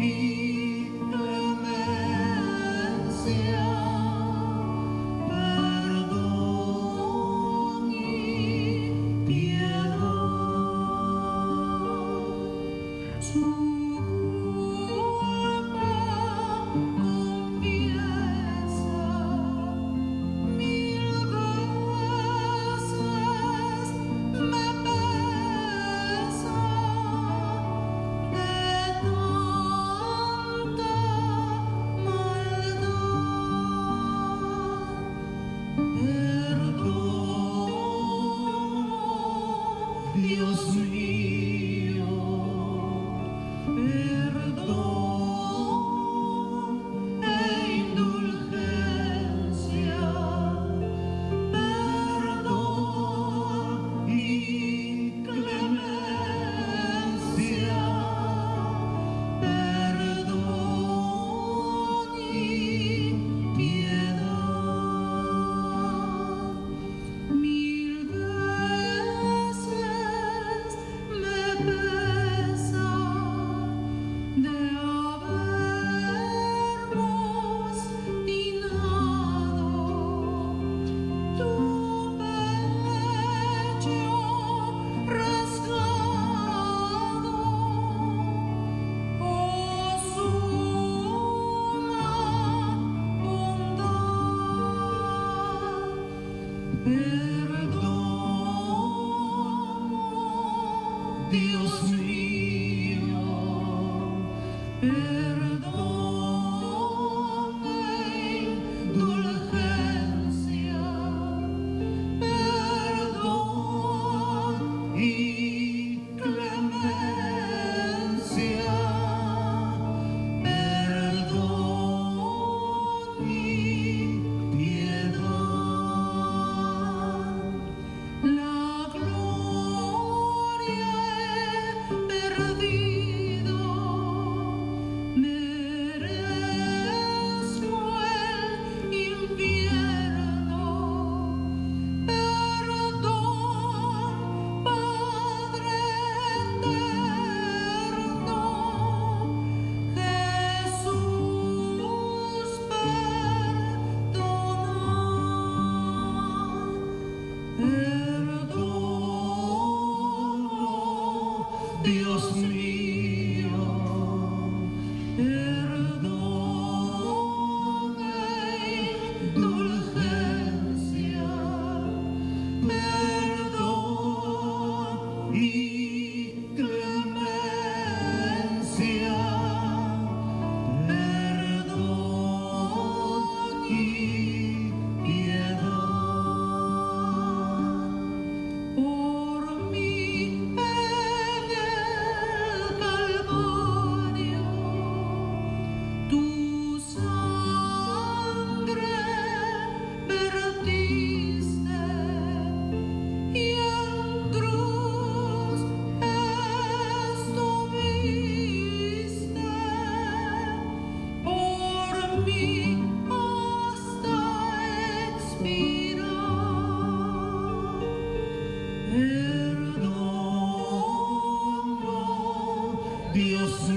me. Perdón, Dios mío. Dios mío.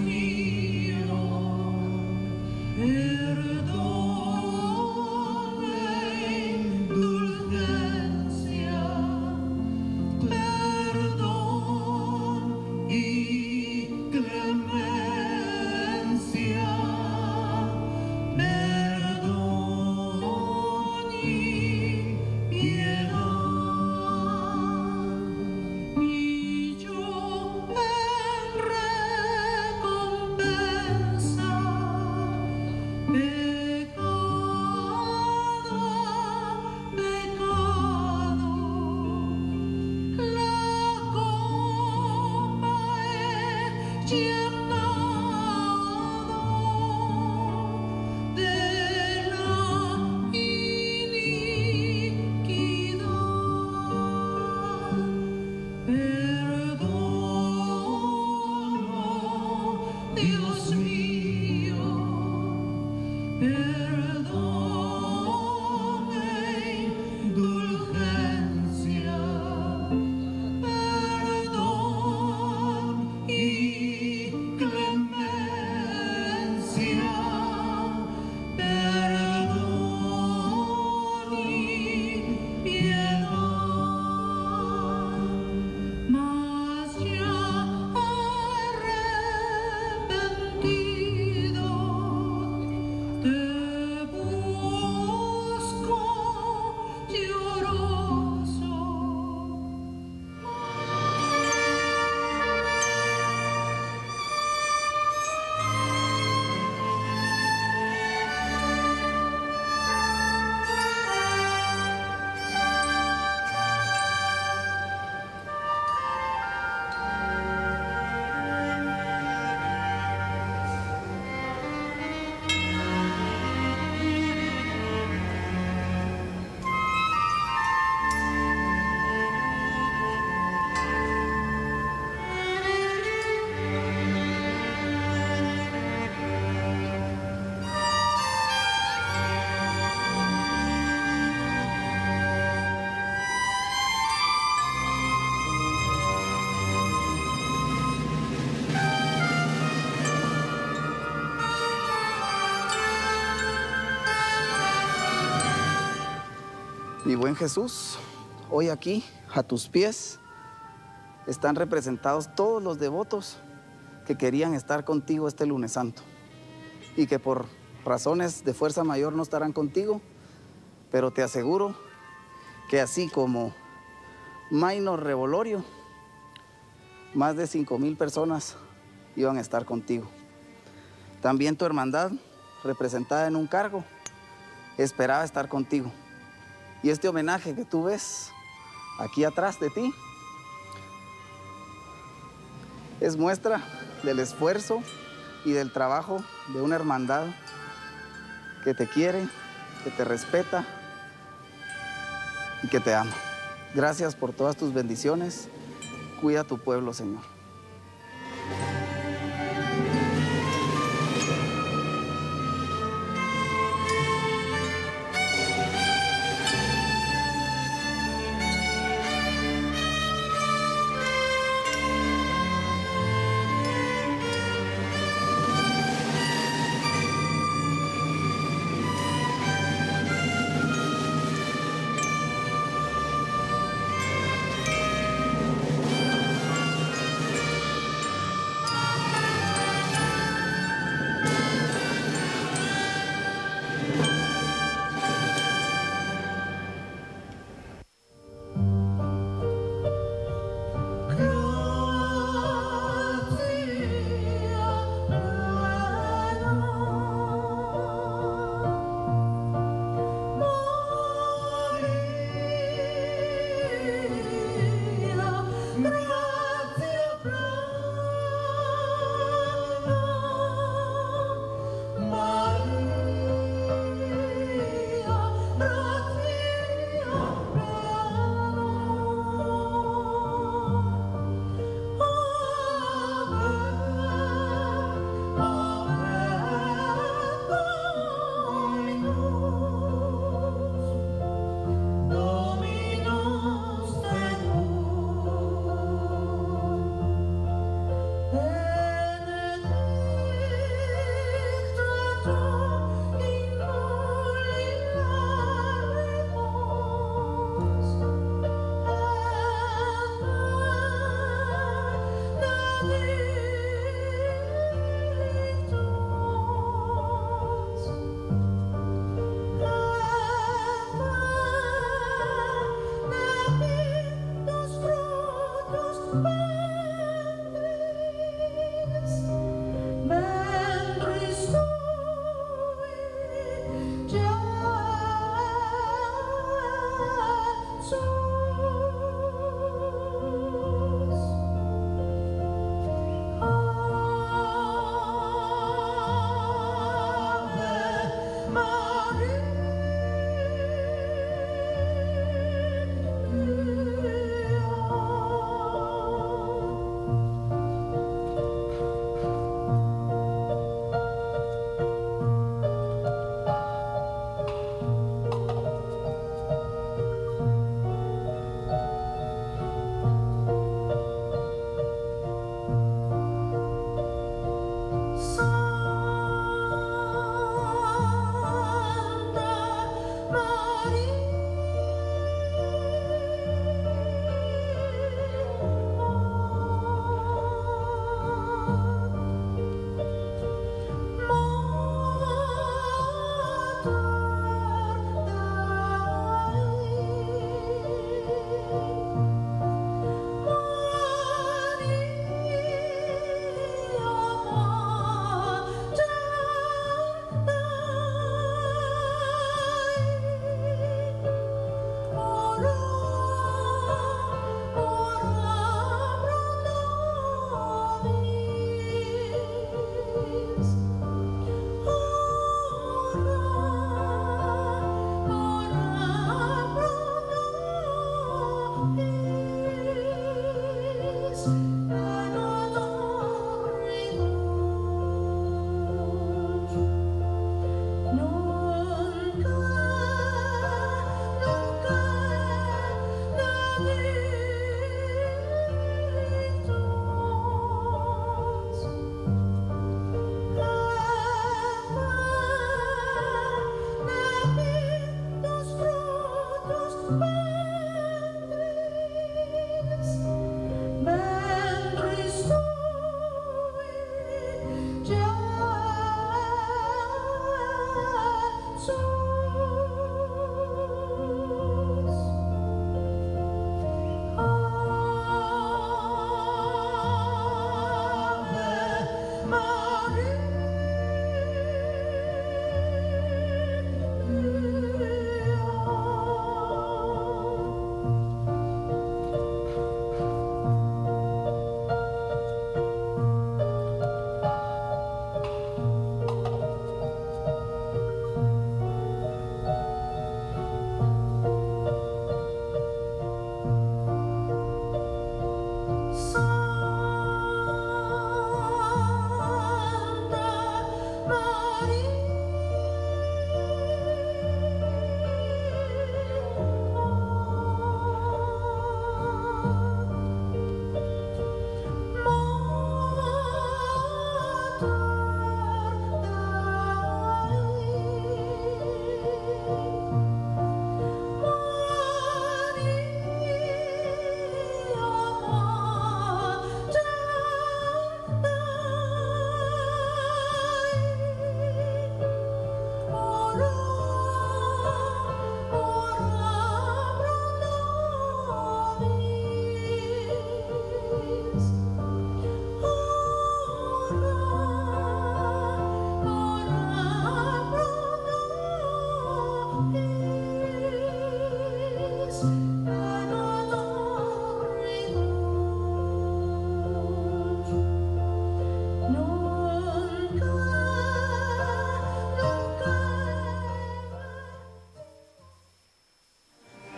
mio, perdono. Buen Jesús, hoy aquí, a tus pies, están representados todos los devotos que querían estar contigo este lunes santo y que por razones de fuerza mayor no estarán contigo, pero te aseguro que así como Maino Revolorio, más de cinco mil personas iban a estar contigo. También tu hermandad, representada en un cargo, esperaba estar contigo. Y este homenaje que tú ves aquí atrás de ti es muestra del esfuerzo y del trabajo de una hermandad que te quiere, que te respeta y que te ama. Gracias por todas tus bendiciones. Cuida a tu pueblo, Señor.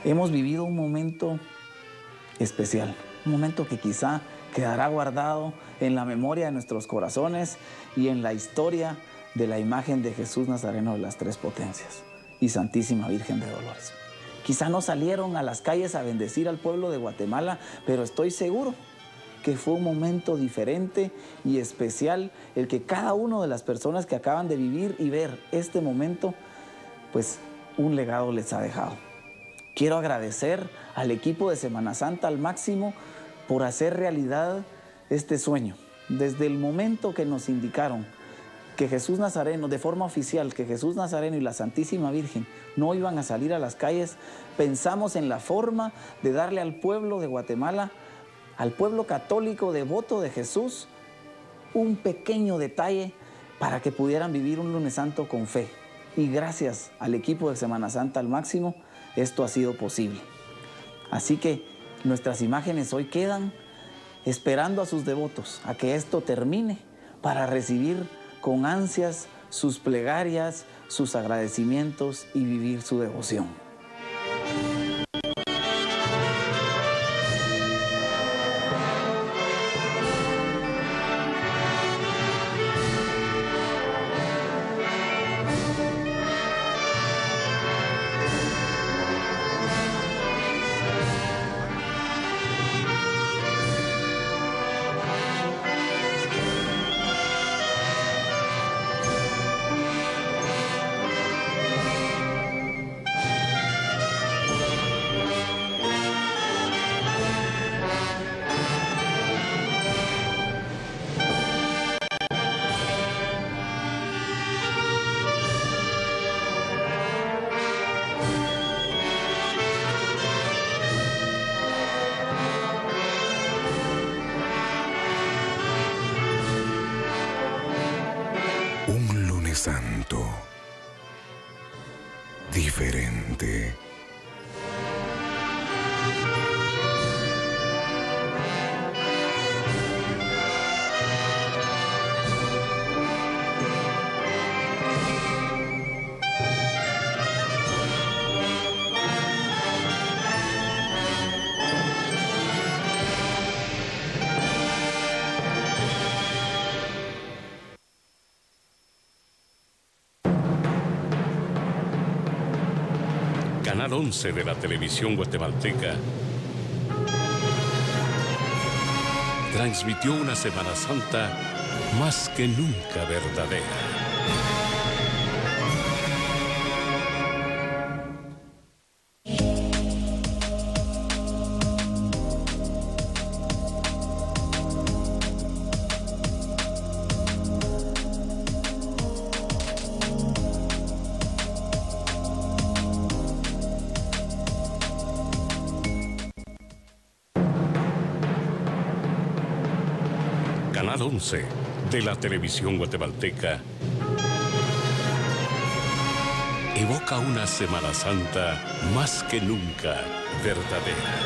Hemos vivido un momento especial, un momento que quizá quedará guardado en la memoria de nuestros corazones y en la historia de la imagen de Jesús Nazareno de las Tres Potencias y Santísima Virgen de Dolores. Quizá no salieron a las calles a bendecir al pueblo de Guatemala, pero estoy seguro que fue un momento diferente y especial el que cada una de las personas que acaban de vivir y ver este momento, pues un legado les ha dejado. Quiero agradecer al equipo de Semana Santa al máximo por hacer realidad este sueño. Desde el momento que nos indicaron que Jesús Nazareno, de forma oficial, que Jesús Nazareno y la Santísima Virgen no iban a salir a las calles, pensamos en la forma de darle al pueblo de Guatemala, al pueblo católico devoto de Jesús, un pequeño detalle para que pudieran vivir un lunes santo con fe. Y gracias al equipo de Semana Santa al máximo, esto ha sido posible. Así que nuestras imágenes hoy quedan esperando a sus devotos a que esto termine para recibir con ansias sus plegarias, sus agradecimientos y vivir su devoción. santo, diferente. Canal 11 de la televisión guatemalteca, transmitió una Semana Santa más que nunca verdadera. Canal 11 de la televisión guatemalteca evoca una Semana Santa más que nunca verdadera.